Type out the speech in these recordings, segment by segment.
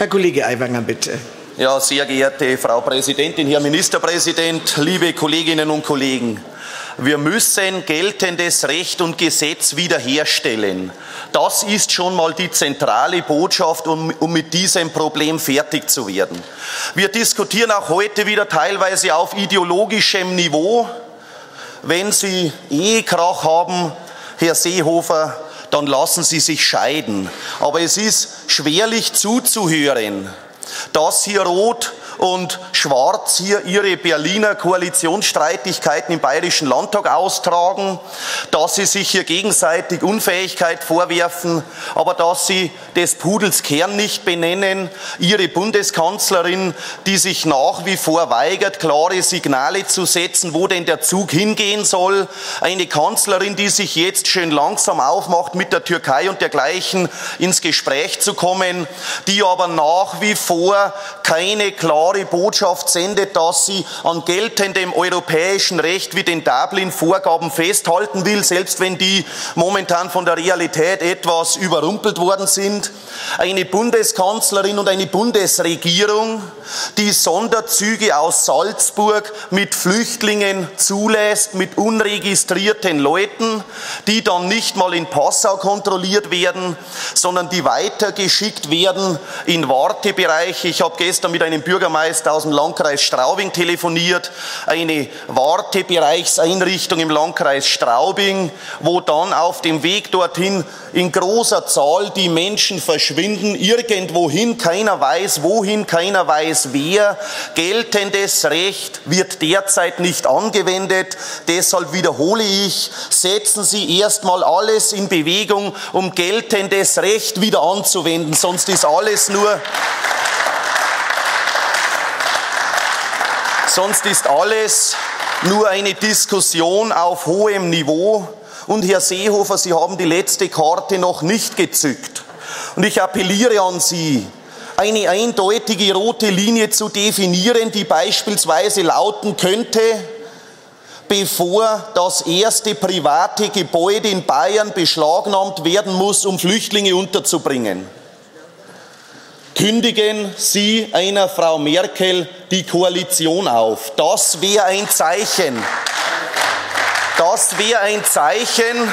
Herr Kollege Aiwanger, bitte. Ja, sehr geehrte Frau Präsidentin, Herr Ministerpräsident, liebe Kolleginnen und Kollegen. Wir müssen geltendes Recht und Gesetz wiederherstellen. Das ist schon mal die zentrale Botschaft, um, um, mit diesem Problem fertig zu werden. Wir diskutieren auch heute wieder teilweise auf ideologischem Niveau. Wenn Sie Ehekrach haben, Herr Seehofer, dann lassen Sie sich scheiden. Aber es ist schwerlich zuzuhören, dass hier Rot und Schwarz hier ihre Berliner Koalitionsstreitigkeiten im Bayerischen Landtag austragen, dass sie sich hier gegenseitig Unfähigkeit vorwerfen, aber dass sie des Pudels Kern nicht benennen, ihre Bundeskanzlerin, die sich nach wie vor weigert, klare Signale zu setzen, wo denn der Zug hingehen soll, eine Kanzlerin, die sich jetzt schön langsam aufmacht, mit der Türkei und dergleichen ins Gespräch zu kommen, die aber nach wie vor keine klare klare Botschaft sendet, dass sie an geltendem europäischen Recht wie den Dublin-Vorgaben festhalten will, selbst wenn die momentan von der Realität etwas überrumpelt worden sind. Eine Bundeskanzlerin und eine Bundesregierung, die Sonderzüge aus Salzburg mit Flüchtlingen zulässt, mit unregistrierten Leuten, die dann nicht mal in Passau kontrolliert werden, sondern die weitergeschickt werden in Wartebereiche. Ich habe gestern mit einem Bürgermeister Bürgermeister aus dem Landkreis Straubing telefoniert, eine Wartebereichseinrichtung im Landkreis Straubing, wo dann auf dem Weg dorthin in großer Zahl die Menschen verschwinden, irgendwohin, keiner weiß wohin, keiner weiß wer. Geltendes Recht wird derzeit nicht angewendet. Deshalb wiederhole ich, setzen Sie erstmal alles in Bewegung, um geltendes Recht wieder anzuwenden, sonst ist alles nur Sonst ist alles nur eine Diskussion auf hohem Niveau. Und Herr Seehofer, Sie haben die letzte Karte noch nicht gezückt. Und ich appelliere an Sie, eine eindeutige rote Linie zu definieren, die beispielsweise lauten könnte, bevor das erste private Gebäude in Bayern beschlagnahmt werden muss, um Flüchtlinge unterzubringen kündigen Sie einer Frau Merkel die Koalition auf. Das wäre ein Zeichen. Das wäre ein Zeichen,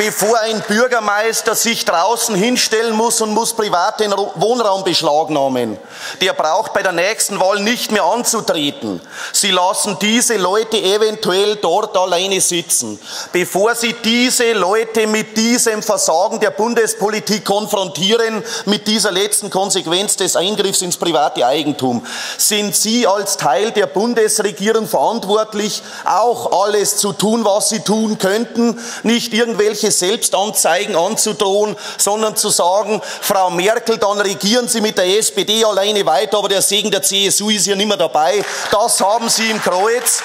bevor ein Bürgermeister sich draußen hinstellen muss und muss privaten Wohnraum beschlagnahmen. Der braucht bei der nächsten Wahl nicht mehr anzutreten. Sie lassen diese Leute eventuell dort alleine sitzen. Bevor Sie diese Leute mit diesem Versagen der Bundespolitik konfrontieren, mit dieser letzten Konsequenz des Eingriffs ins private Eigentum, sind Sie als Teil der Bundesregierung verantwortlich, auch alles zu tun, was Sie tun könnten, nicht irgendwelche Selbstanzeigen anzudrohen, sondern zu sagen, Frau Merkel, dann regieren Sie mit der SPD alleine weiter, aber der Segen der CSU ist hier nicht mehr dabei. Das haben Sie im Kreuz.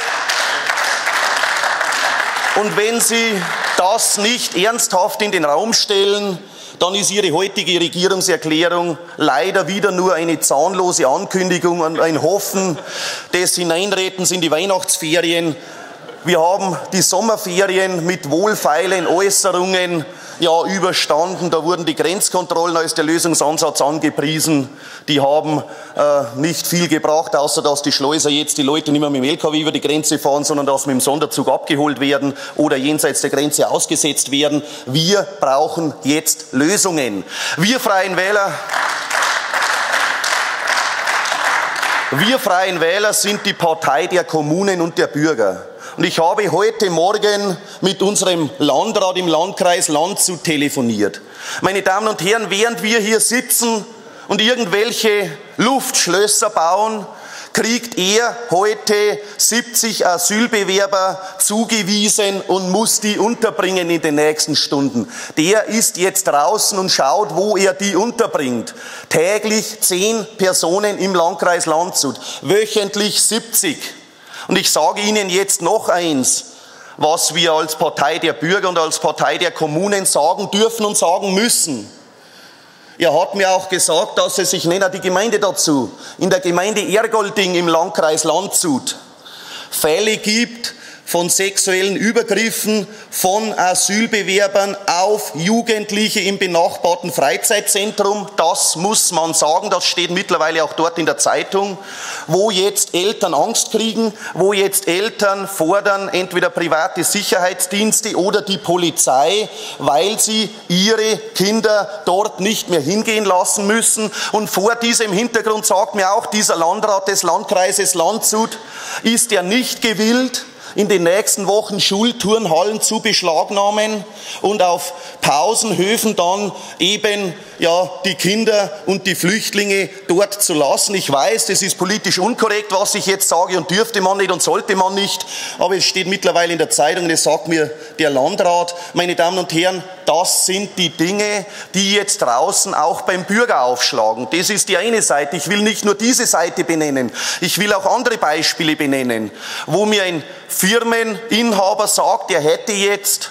Und wenn Sie das nicht ernsthaft in den Raum stellen, dann ist Ihre heutige Regierungserklärung leider wieder nur eine zahnlose Ankündigung und ein Hoffen des Hineinredens in die Weihnachtsferien wir haben die Sommerferien mit wohlfeilen Äußerungen ja, überstanden. Da wurden die Grenzkontrollen als der Lösungsansatz angepriesen. Die haben äh, nicht viel gebracht, außer dass die Schleuser jetzt die Leute nicht mehr mit dem LKW über die Grenze fahren, sondern dass mit dem Sonderzug abgeholt werden oder jenseits der Grenze ausgesetzt werden. Wir brauchen jetzt Lösungen. Wir Freien Wähler wir Freien Wähler sind die Partei der Kommunen und der Bürger. Und ich habe heute Morgen mit unserem Landrat im Landkreis Landshut telefoniert. Meine Damen und Herren, während wir hier sitzen und irgendwelche Luftschlösser bauen, kriegt er heute 70 Asylbewerber zugewiesen und muss die unterbringen in den nächsten Stunden. Der ist jetzt draußen und schaut, wo er die unterbringt. Täglich zehn Personen im Landkreis Landshut, wöchentlich 70. Und ich sage Ihnen jetzt noch eins, was wir als Partei der Bürger und als Partei der Kommunen sagen dürfen und sagen müssen. Er hat mir auch gesagt, dass es, ich nenne die Gemeinde dazu, in der Gemeinde Ergolding im Landkreis Landshut Fälle gibt, von sexuellen Übergriffen von Asylbewerbern auf Jugendliche im benachbarten Freizeitzentrum. Das muss man sagen, das steht mittlerweile auch dort in der Zeitung, wo jetzt Eltern Angst kriegen, wo jetzt Eltern fordern, entweder private Sicherheitsdienste oder die Polizei, weil sie ihre Kinder dort nicht mehr hingehen lassen müssen. Und vor diesem Hintergrund sagt mir auch dieser Landrat des Landkreises Landshut, ist er nicht gewillt, in den nächsten Wochen Schulturnhallen zu beschlagnahmen und auf Pausenhöfen dann eben ja, die Kinder und die Flüchtlinge dort zu lassen. Ich weiß, das ist politisch unkorrekt, was ich jetzt sage und dürfte man nicht und sollte man nicht, aber es steht mittlerweile in der Zeitung es sagt mir der Landrat, meine Damen und Herren, das sind die Dinge, die jetzt draußen auch beim Bürger aufschlagen. Das ist die eine Seite. Ich will nicht nur diese Seite benennen, ich will auch andere Beispiele benennen, wo mir ein Firmeninhaber sagt, er hätte jetzt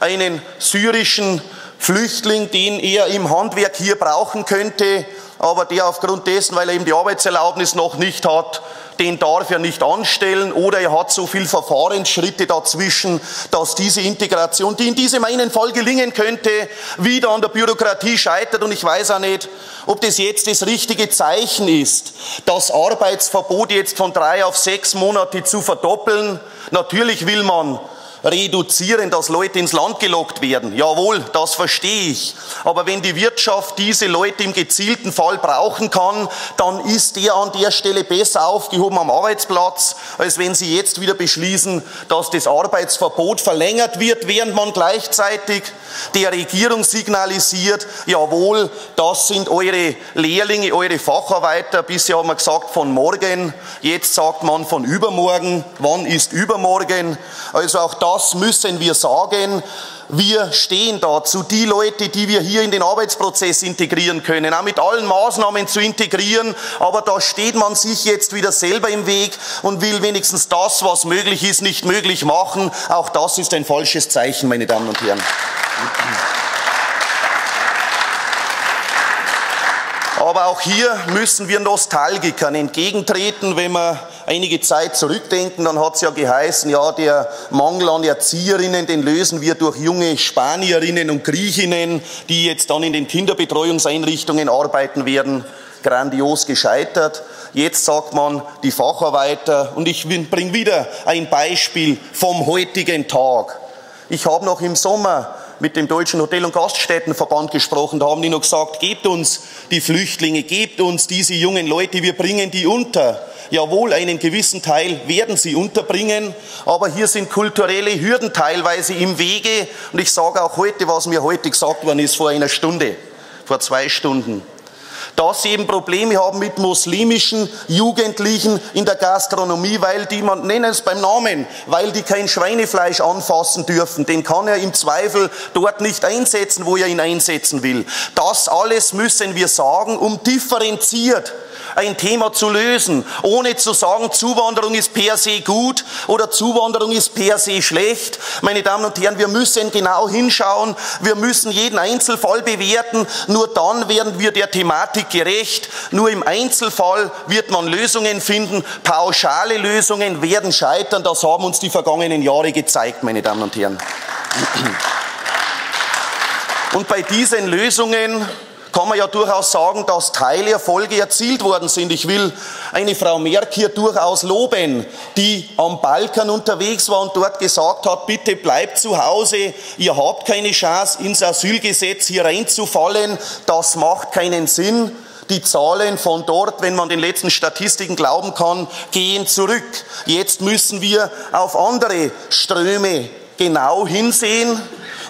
einen syrischen Flüchtling, den er im Handwerk hier brauchen könnte, aber der aufgrund dessen, weil er eben die Arbeitserlaubnis noch nicht hat, den darf er nicht anstellen oder er hat so viel Verfahrensschritte dazwischen, dass diese Integration, die in diesem einen Fall gelingen könnte, wieder an der Bürokratie scheitert. Und ich weiß auch nicht, ob das jetzt das richtige Zeichen ist, das Arbeitsverbot jetzt von drei auf sechs Monate zu verdoppeln. Natürlich will man reduzieren, dass Leute ins Land gelockt werden. Jawohl, das verstehe ich. Aber wenn die Wirtschaft diese Leute im gezielten Fall brauchen kann, dann ist der an der Stelle besser aufgehoben am Arbeitsplatz, als wenn Sie jetzt wieder beschließen, dass das Arbeitsverbot verlängert wird, während man gleichzeitig der Regierung signalisiert, jawohl, das sind eure Lehrlinge, eure Facharbeiter. Bisher haben wir gesagt von morgen, jetzt sagt man von übermorgen. Wann ist übermorgen? Also auch da das müssen wir sagen. Wir stehen dazu, die Leute, die wir hier in den Arbeitsprozess integrieren können, auch mit allen Maßnahmen zu integrieren. Aber da steht man sich jetzt wieder selber im Weg und will wenigstens das, was möglich ist, nicht möglich machen. Auch das ist ein falsches Zeichen, meine Damen und Herren. Aber auch hier müssen wir Nostalgikern entgegentreten, wenn wir einige Zeit zurückdenken, dann hat es ja geheißen, ja, der Mangel an Erzieherinnen, den lösen wir durch junge Spanierinnen und Griechinnen, die jetzt dann in den Kinderbetreuungseinrichtungen arbeiten werden. Grandios gescheitert. Jetzt sagt man die Facharbeiter und ich bringe wieder ein Beispiel vom heutigen Tag. Ich habe noch im Sommer mit dem Deutschen Hotel- und Gaststättenverband gesprochen. Da haben die noch gesagt, gebt uns die Flüchtlinge, gebt uns diese jungen Leute, wir bringen die unter. Jawohl, einen gewissen Teil werden sie unterbringen, aber hier sind kulturelle Hürden teilweise im Wege. Und ich sage auch heute, was mir heute gesagt worden ist, vor einer Stunde, vor zwei Stunden dass sie eben Probleme haben mit muslimischen Jugendlichen in der Gastronomie, weil die, man nennen es beim Namen, weil die kein Schweinefleisch anfassen dürfen. Den kann er im Zweifel dort nicht einsetzen, wo er ihn einsetzen will. Das alles müssen wir sagen, um differenziert ein Thema zu lösen, ohne zu sagen, Zuwanderung ist per se gut oder Zuwanderung ist per se schlecht. Meine Damen und Herren, wir müssen genau hinschauen, wir müssen jeden Einzelfall bewerten, nur dann werden wir der Thematik gerecht, nur im Einzelfall wird man Lösungen finden, pauschale Lösungen werden scheitern, das haben uns die vergangenen Jahre gezeigt, meine Damen und Herren. Und bei diesen Lösungen kann man ja durchaus sagen, dass Teilerfolge erzielt worden sind. Ich will eine Frau Merck hier durchaus loben, die am Balkan unterwegs war und dort gesagt hat, bitte bleibt zu Hause, ihr habt keine Chance, ins Asylgesetz hier reinzufallen, das macht keinen Sinn. Die Zahlen von dort, wenn man den letzten Statistiken glauben kann, gehen zurück. Jetzt müssen wir auf andere Ströme genau hinsehen.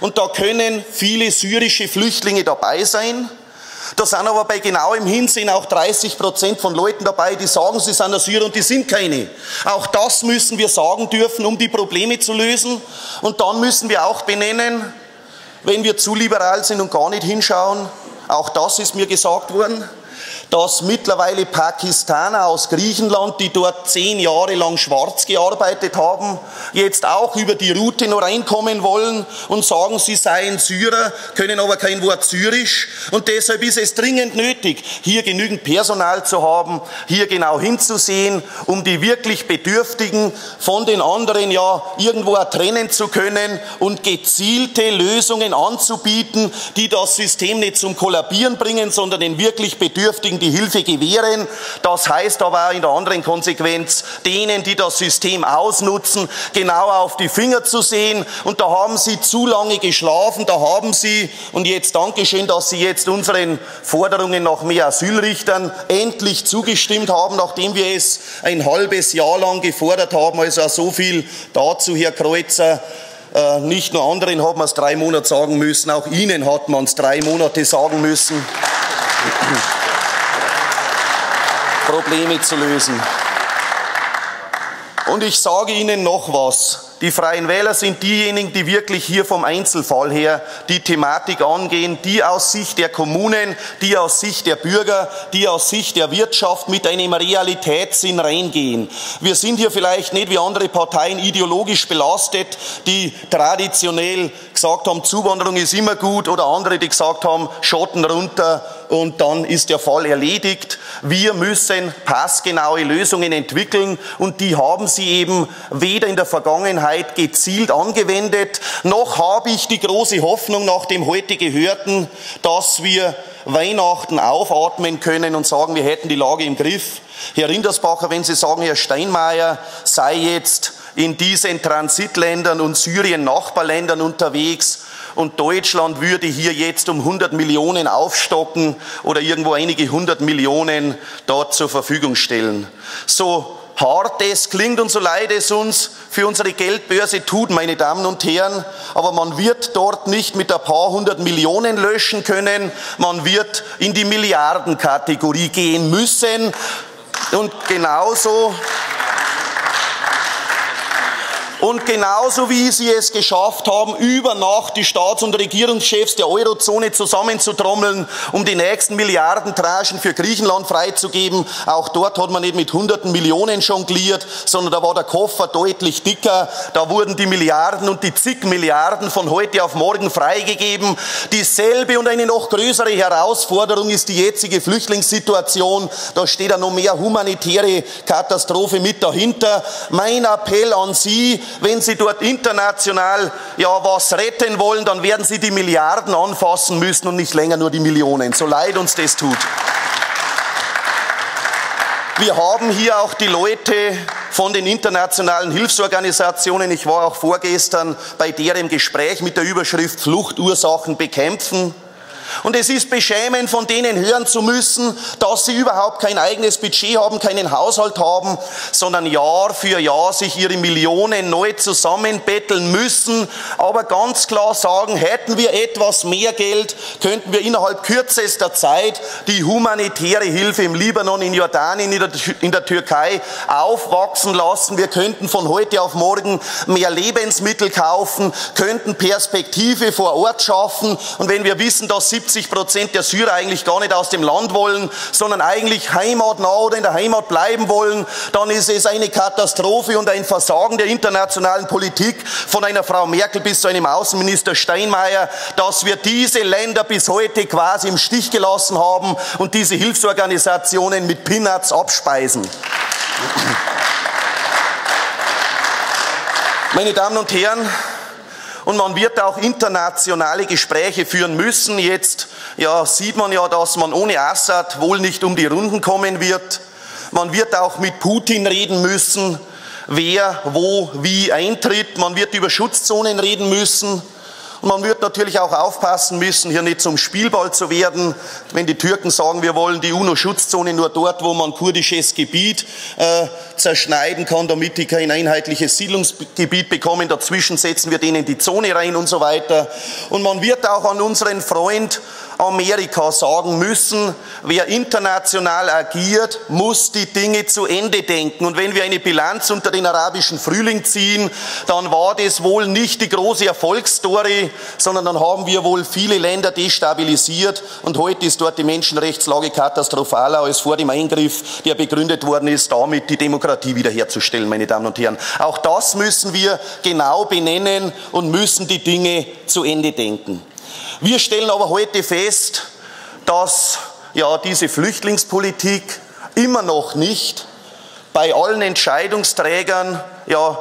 Und da können viele syrische Flüchtlinge dabei sein. Da sind aber bei genauem Hinsehen auch 30 Prozent von Leuten dabei, die sagen, sie sind Assyrer und die sind keine. Auch das müssen wir sagen dürfen, um die Probleme zu lösen. Und dann müssen wir auch benennen, wenn wir zu liberal sind und gar nicht hinschauen, auch das ist mir gesagt worden, dass mittlerweile Pakistaner aus Griechenland, die dort zehn Jahre lang schwarz gearbeitet haben, jetzt auch über die Route nur reinkommen wollen und sagen, sie seien Syrer, können aber kein Wort Syrisch. Und deshalb ist es dringend nötig, hier genügend Personal zu haben, hier genau hinzusehen, um die wirklich Bedürftigen von den anderen ja irgendwo trennen zu können und gezielte Lösungen anzubieten, die das System nicht zum Kollabieren bringen, sondern den wirklich Bedürftigen die Hilfe gewähren. Das heißt aber auch in der anderen Konsequenz, denen, die das System ausnutzen, genau auf die Finger zu sehen. Und da haben sie zu lange geschlafen, da haben sie, und jetzt Dankeschön, dass Sie jetzt unseren Forderungen nach mehr Asylrichtern endlich zugestimmt haben, nachdem wir es ein halbes Jahr lang gefordert haben. Also so viel dazu, Herr Kreuzer. Äh, nicht nur anderen hat man es drei Monate sagen müssen, auch Ihnen hat man es drei Monate sagen müssen. Probleme zu lösen. Und ich sage Ihnen noch was. Die Freien Wähler sind diejenigen, die wirklich hier vom Einzelfall her die Thematik angehen, die aus Sicht der Kommunen, die aus Sicht der Bürger, die aus Sicht der Wirtschaft mit einem Realitätssinn reingehen. Wir sind hier vielleicht nicht wie andere Parteien ideologisch belastet, die traditionell gesagt haben, Zuwanderung ist immer gut oder andere, die gesagt haben, Schotten runter und dann ist der Fall erledigt. Wir müssen passgenaue Lösungen entwickeln und die haben sie eben weder in der Vergangenheit gezielt angewendet, noch habe ich die große Hoffnung nach dem heute Gehörten, dass wir Weihnachten aufatmen können und sagen, wir hätten die Lage im Griff. Herr Rindersbacher, wenn Sie sagen, Herr Steinmeier sei jetzt in diesen Transitländern und Syrien Nachbarländern unterwegs, und Deutschland würde hier jetzt um 100 Millionen aufstocken oder irgendwo einige 100 Millionen dort zur Verfügung stellen. So hart es klingt und so leid es uns für unsere Geldbörse tut, meine Damen und Herren, aber man wird dort nicht mit ein paar hundert Millionen löschen können, man wird in die Milliardenkategorie gehen müssen und genauso und genauso wie sie es geschafft haben, über Nacht die Staats- und Regierungschefs der Eurozone zusammenzutrommeln, um die nächsten Milliardentranchen für Griechenland freizugeben, auch dort hat man nicht mit hunderten Millionen jongliert, sondern da war der Koffer deutlich dicker. Da wurden die Milliarden und die zig Milliarden von heute auf morgen freigegeben. Dieselbe und eine noch größere Herausforderung ist die jetzige Flüchtlingssituation. Da steht ja noch mehr humanitäre Katastrophe mit dahinter. Mein Appell an Sie, wenn Sie dort international ja was retten wollen, dann werden Sie die Milliarden anfassen müssen und nicht länger nur die Millionen. So leid uns das tut. Wir haben hier auch die Leute von den internationalen Hilfsorganisationen. Ich war auch vorgestern bei deren Gespräch mit der Überschrift Fluchtursachen bekämpfen. Und es ist beschämend, von denen hören zu müssen, dass sie überhaupt kein eigenes Budget haben, keinen Haushalt haben, sondern Jahr für Jahr sich ihre Millionen neu zusammenbetteln müssen. Aber ganz klar sagen, hätten wir etwas mehr Geld, könnten wir innerhalb kürzester Zeit die humanitäre Hilfe im Libanon, in Jordanien, in der, in der Türkei aufwachsen lassen. Wir könnten von heute auf morgen mehr Lebensmittel kaufen, könnten Perspektive vor Ort schaffen. Und wenn wir wissen, dass 70 Prozent der Syrer eigentlich gar nicht aus dem Land wollen, sondern eigentlich heimatnah oder in der Heimat bleiben wollen, dann ist es eine Katastrophe und ein Versagen der internationalen Politik von einer Frau Merkel bis zu einem Außenminister Steinmeier, dass wir diese Länder bis heute quasi im Stich gelassen haben und diese Hilfsorganisationen mit Peanuts abspeisen. Meine Damen und Herren, und man wird auch internationale Gespräche führen müssen. Jetzt ja, sieht man ja, dass man ohne Assad wohl nicht um die Runden kommen wird. Man wird auch mit Putin reden müssen, wer wo wie eintritt. Man wird über Schutzzonen reden müssen. Und man wird natürlich auch aufpassen müssen, hier nicht zum Spielball zu werden, wenn die Türken sagen, wir wollen die UNO-Schutzzone nur dort, wo man kurdisches Gebiet äh, zerschneiden kann, damit die kein einheitliches Siedlungsgebiet bekommen. Dazwischen setzen wir denen die Zone rein und so weiter. Und man wird auch an unseren Freund Amerika sagen müssen, wer international agiert, muss die Dinge zu Ende denken. Und wenn wir eine Bilanz unter den arabischen Frühling ziehen, dann war das wohl nicht die große Erfolgsstory, sondern dann haben wir wohl viele Länder destabilisiert und heute ist dort die Menschenrechtslage katastrophaler als vor dem Eingriff, der begründet worden ist, damit die Demokratie wiederherzustellen, meine Damen und Herren. Auch das müssen wir genau benennen und müssen die Dinge zu Ende denken. Wir stellen aber heute fest, dass ja diese Flüchtlingspolitik immer noch nicht bei allen Entscheidungsträgern ja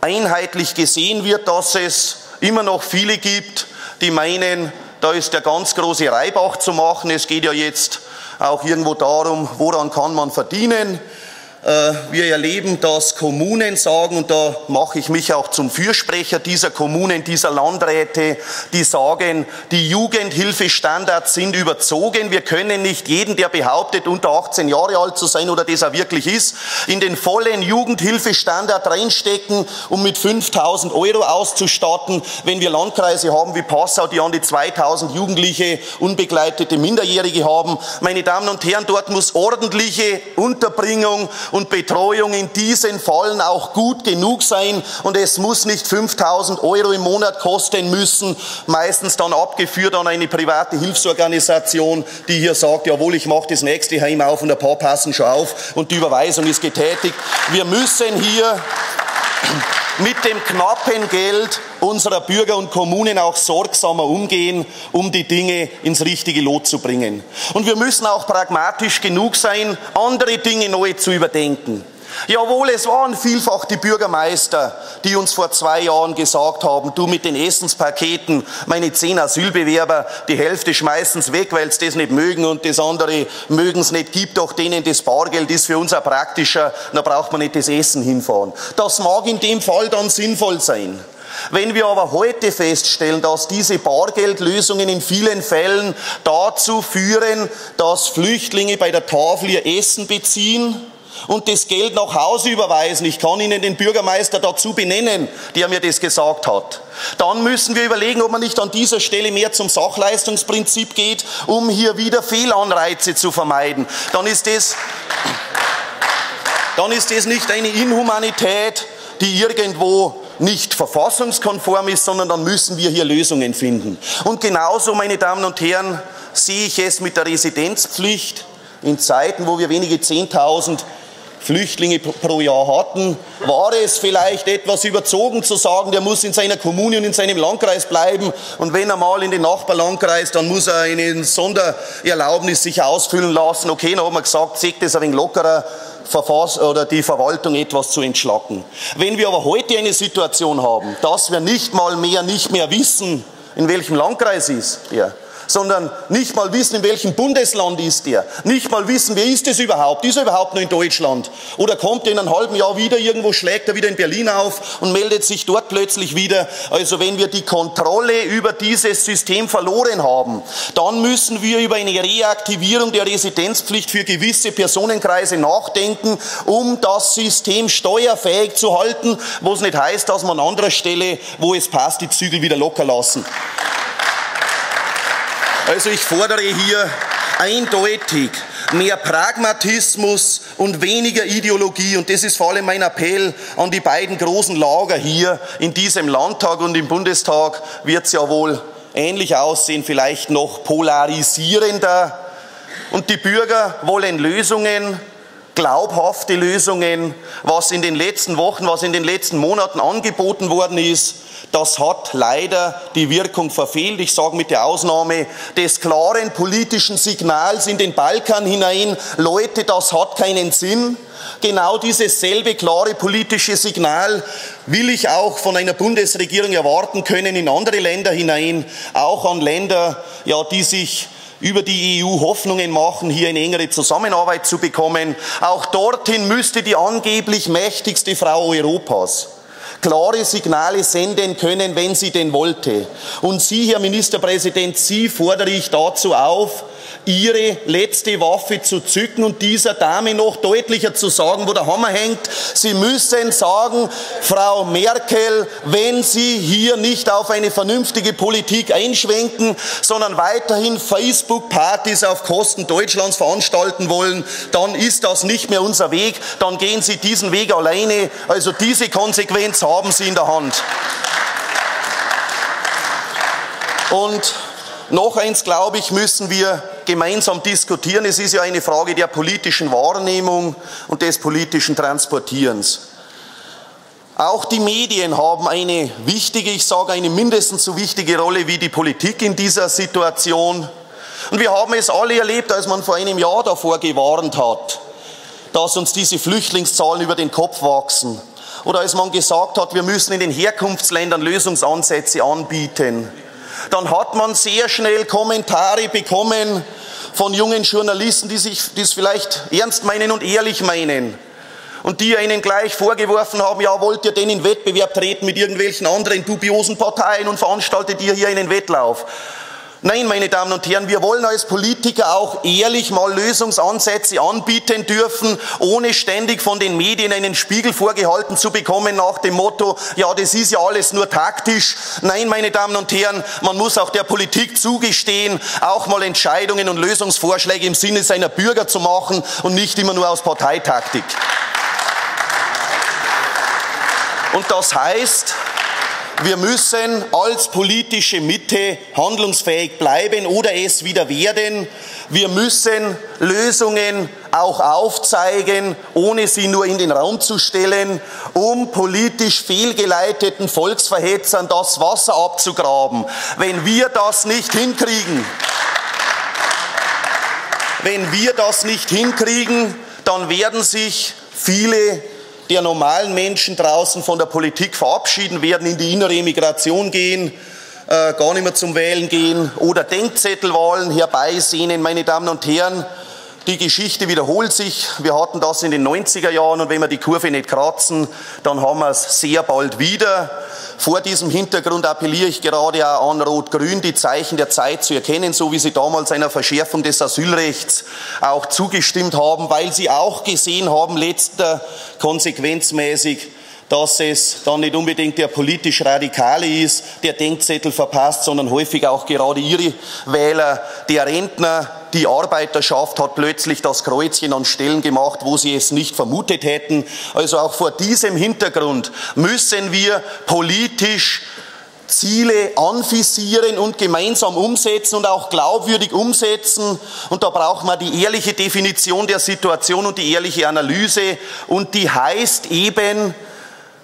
einheitlich gesehen wird, dass es immer noch viele gibt, die meinen, da ist der ganz große Reibach zu machen. Es geht ja jetzt auch irgendwo darum, woran kann man verdienen. Äh, wir erleben, dass Kommunen sagen, und da mache ich mich auch zum Fürsprecher dieser Kommunen, dieser Landräte, die sagen, die Jugendhilfestandards sind überzogen. Wir können nicht jeden, der behauptet, unter 18 Jahre alt zu sein oder das er wirklich ist, in den vollen Jugendhilfestandard reinstecken, um mit 5000 Euro auszustatten, wenn wir Landkreise haben wie Passau, die an die 2000 Jugendliche unbegleitete Minderjährige haben. Meine Damen und Herren, dort muss ordentliche Unterbringung und Betreuung in diesen Fällen auch gut genug sein und es muss nicht 5000 Euro im Monat kosten müssen, meistens dann abgeführt an eine private Hilfsorganisation, die hier sagt, jawohl, ich mache das nächste Heim auf und ein paar passen schon auf und die Überweisung ist getätigt. Wir müssen hier mit dem knappen Geld unserer Bürger und Kommunen auch sorgsamer umgehen, um die Dinge ins richtige Lot zu bringen. Und wir müssen auch pragmatisch genug sein, andere Dinge neu zu überdenken. Jawohl, es waren vielfach die Bürgermeister, die uns vor zwei Jahren gesagt haben, du mit den Essenspaketen, meine zehn Asylbewerber, die Hälfte schmeißen's weg, weil sie das nicht mögen und das andere mögen's nicht, gib doch denen das Bargeld, ist für uns auch praktischer, dann braucht man nicht das Essen hinfahren. Das mag in dem Fall dann sinnvoll sein. Wenn wir aber heute feststellen, dass diese Bargeldlösungen in vielen Fällen dazu führen, dass Flüchtlinge bei der Tafel ihr Essen beziehen, und das Geld nach Hause überweisen. Ich kann Ihnen den Bürgermeister dazu benennen, der mir das gesagt hat. Dann müssen wir überlegen, ob man nicht an dieser Stelle mehr zum Sachleistungsprinzip geht, um hier wieder Fehlanreize zu vermeiden. Dann ist das, dann ist das nicht eine Inhumanität, die irgendwo nicht verfassungskonform ist, sondern dann müssen wir hier Lösungen finden. Und genauso, meine Damen und Herren, sehe ich es mit der Residenzpflicht in Zeiten, wo wir wenige Zehntausend Flüchtlinge pro Jahr hatten, war es vielleicht etwas überzogen zu sagen, der muss in seiner Kommune und in seinem Landkreis bleiben und wenn er mal in den Nachbarlandkreis, dann muss er eine Sondererlaubnis sich ausfüllen lassen. Okay, dann haben wir gesagt, seht das ein wenig lockerer, Verfass oder die Verwaltung etwas zu entschlacken. Wenn wir aber heute eine Situation haben, dass wir nicht mal mehr nicht mehr wissen, in welchem Landkreis ist er, sondern nicht mal wissen, in welchem Bundesland ist er. Nicht mal wissen, wer ist es überhaupt? Ist er überhaupt nur in Deutschland? Oder kommt er in einem halben Jahr wieder irgendwo, schlägt er wieder in Berlin auf und meldet sich dort plötzlich wieder? Also wenn wir die Kontrolle über dieses System verloren haben, dann müssen wir über eine Reaktivierung der Residenzpflicht für gewisse Personenkreise nachdenken, um das System steuerfähig zu halten, wo es nicht heißt, dass man an anderer Stelle, wo es passt, die Zügel wieder locker lassen. Also ich fordere hier eindeutig mehr Pragmatismus und weniger Ideologie. Und das ist vor allem mein Appell an die beiden großen Lager hier in diesem Landtag und im Bundestag wird es ja wohl ähnlich aussehen, vielleicht noch polarisierender. Und die Bürger wollen Lösungen, glaubhafte Lösungen, was in den letzten Wochen, was in den letzten Monaten angeboten worden ist, das hat leider die Wirkung verfehlt. Ich sage mit der Ausnahme des klaren politischen Signals in den Balkan hinein, Leute, das hat keinen Sinn. Genau dieses selbe klare politische Signal will ich auch von einer Bundesregierung erwarten können in andere Länder hinein, auch an Länder, ja, die sich über die EU Hoffnungen machen, hier eine engere Zusammenarbeit zu bekommen. Auch dorthin müsste die angeblich mächtigste Frau Europas klare Signale senden können, wenn sie denn wollte. Und Sie, Herr Ministerpräsident, Sie fordere ich dazu auf, ihre letzte Waffe zu zücken und dieser Dame noch deutlicher zu sagen, wo der Hammer hängt. Sie müssen sagen, Frau Merkel, wenn Sie hier nicht auf eine vernünftige Politik einschwenken, sondern weiterhin Facebook-Partys auf Kosten Deutschlands veranstalten wollen, dann ist das nicht mehr unser Weg, dann gehen Sie diesen Weg alleine. Also diese Konsequenz haben Sie in der Hand. Und noch eins, glaube ich, müssen wir gemeinsam diskutieren. Es ist ja eine Frage der politischen Wahrnehmung und des politischen Transportierens. Auch die Medien haben eine wichtige, ich sage eine mindestens so wichtige Rolle wie die Politik in dieser Situation. Und wir haben es alle erlebt, als man vor einem Jahr davor gewarnt hat, dass uns diese Flüchtlingszahlen über den Kopf wachsen. Oder als man gesagt hat, wir müssen in den Herkunftsländern Lösungsansätze anbieten. Dann hat man sehr schnell Kommentare bekommen von jungen Journalisten, die sich das vielleicht ernst meinen und ehrlich meinen. Und die ihnen gleich vorgeworfen haben, ja, wollt ihr denn in Wettbewerb treten mit irgendwelchen anderen dubiosen Parteien und veranstaltet ihr hier einen Wettlauf? Nein, meine Damen und Herren, wir wollen als Politiker auch ehrlich mal Lösungsansätze anbieten dürfen, ohne ständig von den Medien einen Spiegel vorgehalten zu bekommen nach dem Motto, ja, das ist ja alles nur taktisch. Nein, meine Damen und Herren, man muss auch der Politik zugestehen, auch mal Entscheidungen und Lösungsvorschläge im Sinne seiner Bürger zu machen und nicht immer nur aus Parteitaktik. Und das heißt, wir müssen als politische Mitte handlungsfähig bleiben oder es wieder werden. Wir müssen Lösungen auch aufzeigen, ohne sie nur in den Raum zu stellen, um politisch fehlgeleiteten Volksverhetzern das Wasser abzugraben. Wenn wir das nicht hinkriegen, wenn wir das nicht hinkriegen, dann werden sich viele der normalen Menschen draußen von der Politik verabschieden werden, in die innere Emigration gehen, äh, gar nicht mehr zum Wählen gehen oder Denkzettelwahlen herbeisehnen. Meine Damen und Herren, die Geschichte wiederholt sich. Wir hatten das in den 90er Jahren und wenn wir die Kurve nicht kratzen, dann haben wir es sehr bald wieder. Vor diesem Hintergrund appelliere ich gerade auch an Rot-Grün, die Zeichen der Zeit zu erkennen, so wie sie damals einer Verschärfung des Asylrechts auch zugestimmt haben, weil sie auch gesehen haben, letzter konsequenzmäßig, dass es dann nicht unbedingt der politisch Radikale ist, der Denkzettel verpasst, sondern häufig auch gerade ihre Wähler, der Rentner, die Arbeiterschaft hat plötzlich das Kreuzchen an Stellen gemacht, wo sie es nicht vermutet hätten. Also auch vor diesem Hintergrund müssen wir politisch Ziele anvisieren und gemeinsam umsetzen und auch glaubwürdig umsetzen. Und da braucht man die ehrliche Definition der Situation und die ehrliche Analyse. Und die heißt eben,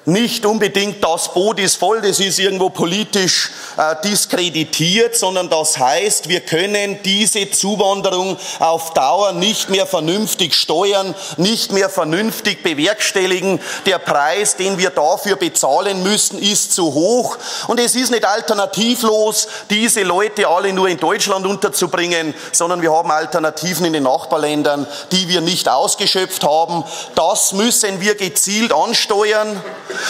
nicht unbedingt das Boot ist voll, das ist irgendwo politisch äh, diskreditiert, sondern das heißt, wir können diese Zuwanderung auf Dauer nicht mehr vernünftig steuern, nicht mehr vernünftig bewerkstelligen. Der Preis, den wir dafür bezahlen müssen, ist zu hoch. Und es ist nicht alternativlos, diese Leute alle nur in Deutschland unterzubringen, sondern wir haben Alternativen in den Nachbarländern, die wir nicht ausgeschöpft haben. Das müssen wir gezielt ansteuern.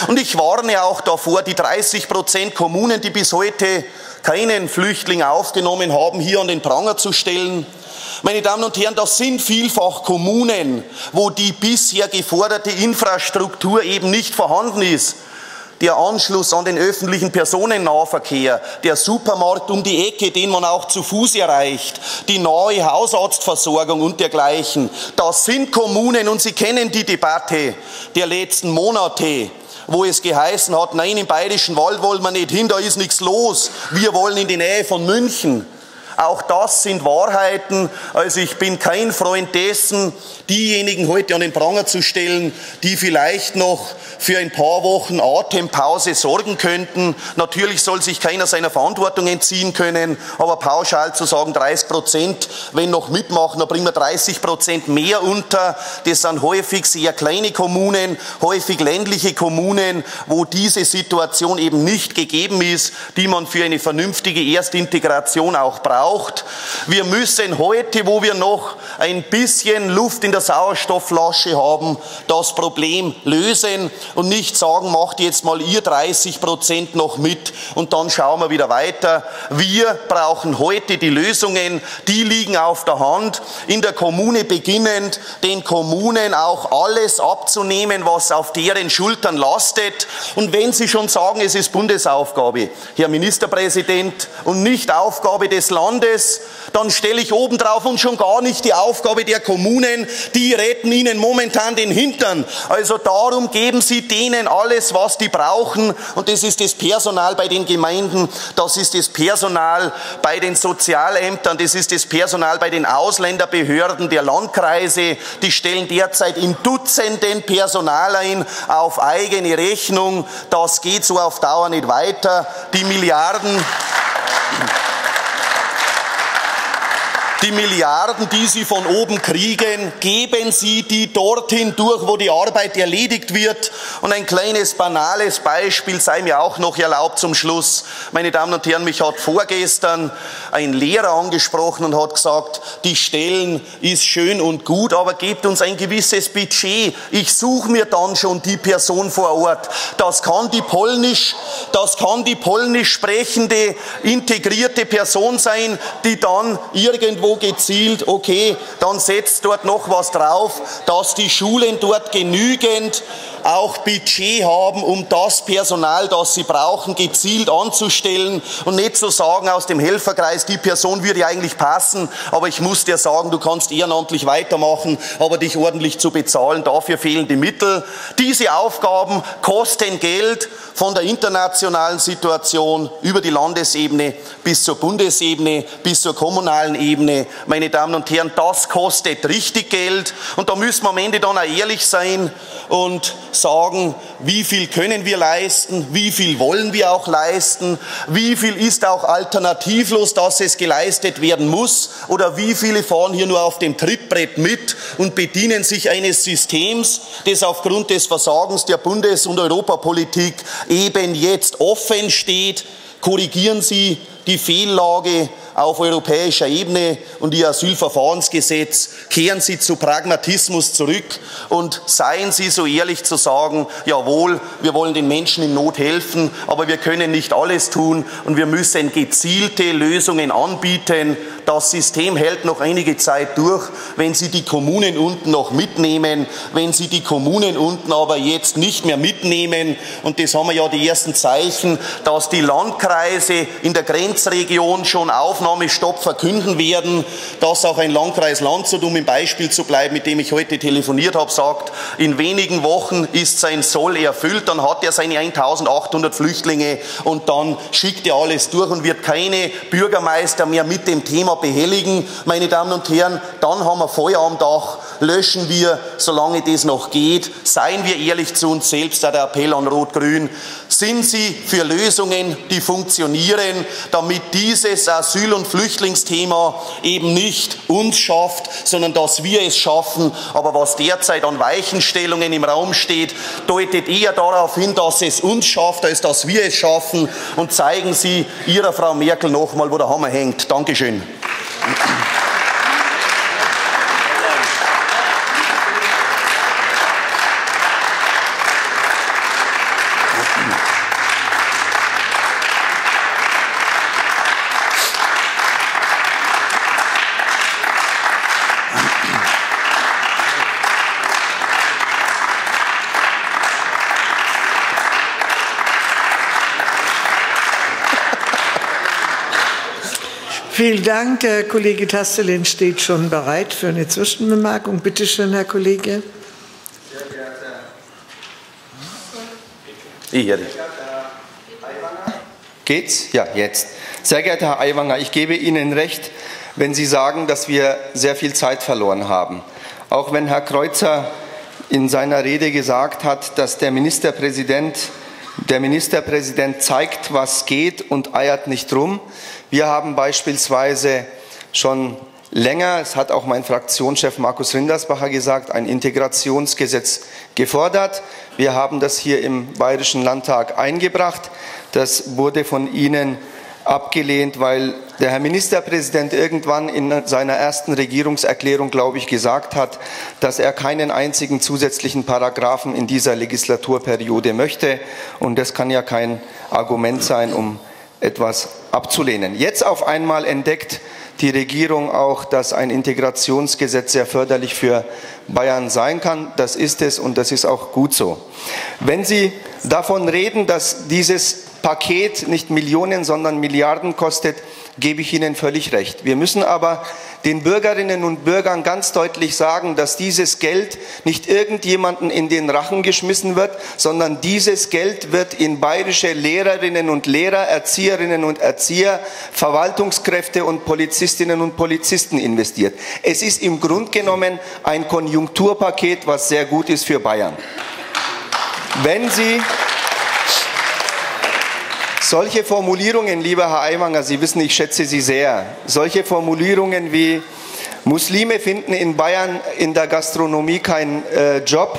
Und ich warne auch davor, die 30 Prozent Kommunen, die bis heute keinen Flüchtling aufgenommen haben, hier an den Pranger zu stellen. Meine Damen und Herren, das sind vielfach Kommunen, wo die bisher geforderte Infrastruktur eben nicht vorhanden ist. Der Anschluss an den öffentlichen Personennahverkehr, der Supermarkt um die Ecke, den man auch zu Fuß erreicht, die neue Hausarztversorgung und dergleichen. Das sind Kommunen und Sie kennen die Debatte der letzten Monate wo es geheißen hat, nein, im bayerischen Wald wollen wir nicht hin, da ist nichts los. Wir wollen in die Nähe von München. Auch das sind Wahrheiten. Also ich bin kein Freund dessen, diejenigen heute an den Pranger zu stellen, die vielleicht noch für ein paar Wochen Atempause sorgen könnten. Natürlich soll sich keiner seiner Verantwortung entziehen können, aber pauschal zu sagen, 30 Prozent, wenn noch mitmachen, dann bringen wir 30 Prozent mehr unter. Das sind häufig sehr kleine Kommunen, häufig ländliche Kommunen, wo diese Situation eben nicht gegeben ist, die man für eine vernünftige Erstintegration auch braucht braucht. Wir müssen heute, wo wir noch ein bisschen Luft in der Sauerstoffflasche haben, das Problem lösen und nicht sagen, macht jetzt mal ihr 30 Prozent noch mit und dann schauen wir wieder weiter. Wir brauchen heute die Lösungen, die liegen auf der Hand. In der Kommune beginnend, den Kommunen auch alles abzunehmen, was auf deren Schultern lastet. Und wenn Sie schon sagen, es ist Bundesaufgabe, Herr Ministerpräsident, und nicht Aufgabe des Landes, dann stelle ich obendrauf und schon gar nicht die Aufgabe der Kommunen, die retten Ihnen momentan den Hintern. Also darum geben Sie denen alles, was die brauchen. Und das ist das Personal bei den Gemeinden, das ist das Personal bei den Sozialämtern, das ist das Personal bei den Ausländerbehörden der Landkreise. Die stellen derzeit in Dutzenden Personal ein auf eigene Rechnung. Das geht so auf Dauer nicht weiter. Die Milliarden. Die Milliarden, die Sie von oben kriegen, geben Sie die dorthin durch, wo die Arbeit erledigt wird. Und ein kleines banales Beispiel sei mir auch noch erlaubt zum Schluss. Meine Damen und Herren, mich hat vorgestern ein Lehrer angesprochen und hat gesagt, die Stellen ist schön und gut, aber gebt uns ein gewisses Budget. Ich suche mir dann schon die Person vor Ort. Das kann die polnisch, das kann die polnisch sprechende integrierte Person sein, die dann irgendwo irgendwo gezielt, okay, dann setzt dort noch was drauf, dass die Schulen dort genügend auch Budget haben, um das Personal, das sie brauchen, gezielt anzustellen und nicht zu sagen aus dem Helferkreis, die Person würde eigentlich passen, aber ich muss dir sagen, du kannst ehrenamtlich weitermachen, aber dich ordentlich zu bezahlen, dafür fehlen die Mittel. Diese Aufgaben kosten Geld von der internationalen Situation über die Landesebene bis zur Bundesebene, bis zur kommunalen Ebene. Meine Damen und Herren, das kostet richtig Geld und da müssen wir am Ende dann auch ehrlich sein und sagen, wie viel können wir leisten, wie viel wollen wir auch leisten, wie viel ist auch alternativlos, dass es geleistet werden muss oder wie viele fahren hier nur auf dem Trittbrett mit und bedienen sich eines Systems, das aufgrund des Versagens der Bundes- und Europapolitik eben jetzt offen steht. Korrigieren Sie die Fehllage auf europäischer Ebene und Ihr Asylverfahrensgesetz. Kehren Sie zu Pragmatismus zurück und seien Sie so ehrlich zu sagen, jawohl, wir wollen den Menschen in Not helfen, aber wir können nicht alles tun und wir müssen gezielte Lösungen anbieten. Das System hält noch einige Zeit durch, wenn Sie die Kommunen unten noch mitnehmen, wenn Sie die Kommunen unten aber jetzt nicht mehr mitnehmen. Und das haben wir ja die ersten Zeichen, dass die Landkreise in der Grenzregion schon Aufnahmestopp verkünden werden, dass auch ein Landkreis Landshut, um im Beispiel zu bleiben, mit dem ich heute telefoniert habe, sagt, in wenigen Wochen ist sein Soll erfüllt, dann hat er seine 1800 Flüchtlinge und dann schickt er alles durch und wird keine Bürgermeister mehr mit dem Thema behelligen. Meine Damen und Herren, dann haben wir Feuer am Dach, löschen wir, solange das noch geht. Seien wir ehrlich zu uns selbst, der Appell an Rot-Grün. Sind Sie für Lösungen, die funktionieren, damit dieses Asyl- und Flüchtlingsthema eben nicht uns schafft, sondern dass wir es schaffen. Aber was derzeit an Weichenstellungen im Raum steht, deutet eher darauf hin, dass es uns schafft, als dass wir es schaffen. Und zeigen Sie Ihrer Frau Merkel nochmal, wo der Hammer hängt. Dankeschön. Dank. Der Kollege Tastelin steht schon bereit für eine Zwischenbemerkung. Bitte schön, Herr Kollege. Geht's? Ja, jetzt. Sehr geehrter Herr Aiwanger, ich gebe Ihnen recht, wenn Sie sagen, dass wir sehr viel Zeit verloren haben. Auch wenn Herr Kreuzer in seiner Rede gesagt hat, dass der Ministerpräsident der Ministerpräsident zeigt, was geht und eiert nicht rum. Wir haben beispielsweise schon länger, es hat auch mein Fraktionschef Markus Rindersbacher gesagt, ein Integrationsgesetz gefordert. Wir haben das hier im Bayerischen Landtag eingebracht. Das wurde von Ihnen abgelehnt, weil der Herr Ministerpräsident irgendwann in seiner ersten Regierungserklärung, glaube ich, gesagt hat, dass er keinen einzigen zusätzlichen Paragraphen in dieser Legislaturperiode möchte. Und das kann ja kein Argument sein, um etwas abzulehnen. Jetzt auf einmal entdeckt die Regierung auch, dass ein Integrationsgesetz sehr förderlich für Bayern sein kann. Das ist es und das ist auch gut so. Wenn Sie davon reden, dass dieses Paket nicht Millionen, sondern Milliarden kostet, gebe ich Ihnen völlig recht. Wir müssen aber den Bürgerinnen und Bürgern ganz deutlich sagen, dass dieses Geld nicht irgendjemanden in den Rachen geschmissen wird, sondern dieses Geld wird in bayerische Lehrerinnen und Lehrer, Erzieherinnen und Erzieher, Verwaltungskräfte und Polizistinnen und Polizisten investiert. Es ist im Grunde genommen ein Konjunkturpaket, was sehr gut ist für Bayern. Wenn Sie solche Formulierungen, lieber Herr Aiwanger, Sie wissen, ich schätze Sie sehr, solche Formulierungen wie Muslime finden in Bayern in der Gastronomie keinen äh, Job,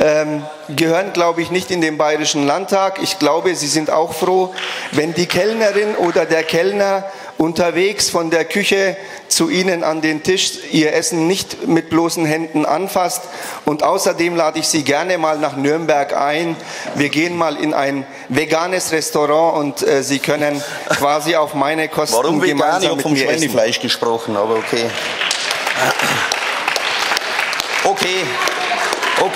ähm, gehören, glaube ich, nicht in den Bayerischen Landtag. Ich glaube, Sie sind auch froh, wenn die Kellnerin oder der Kellner unterwegs von der Küche zu Ihnen an den Tisch Ihr Essen nicht mit bloßen Händen anfasst. Und außerdem lade ich Sie gerne mal nach Nürnberg ein. Wir gehen mal in ein veganes Restaurant und äh, Sie können quasi auf meine Kosten Warum vegan? gemeinsam Ich habe mit vom mir essen. Schweinefleisch gesprochen, aber okay. Okay.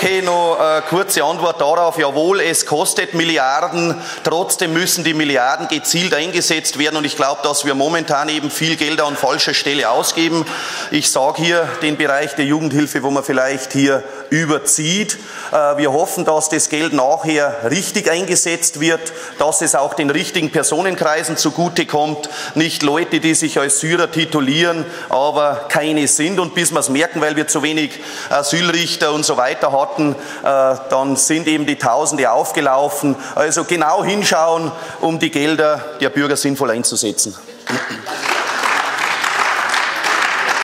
Okay, noch eine kurze Antwort darauf. Jawohl, es kostet Milliarden. Trotzdem müssen die Milliarden gezielt eingesetzt werden. Und ich glaube, dass wir momentan eben viel Geld an falscher Stelle ausgeben. Ich sage hier den Bereich der Jugendhilfe, wo man vielleicht hier überzieht. Äh, Wir hoffen, dass das Geld nachher richtig eingesetzt wird, dass es auch den richtigen Personenkreisen zugutekommt. Nicht Leute, die sich als Syrer titulieren, aber keine sind. Und bis wir es merken, weil wir zu wenig Asylrichter und so weiter hatten, äh, dann sind eben die Tausende aufgelaufen. Also genau hinschauen, um die Gelder der Bürger sinnvoll einzusetzen.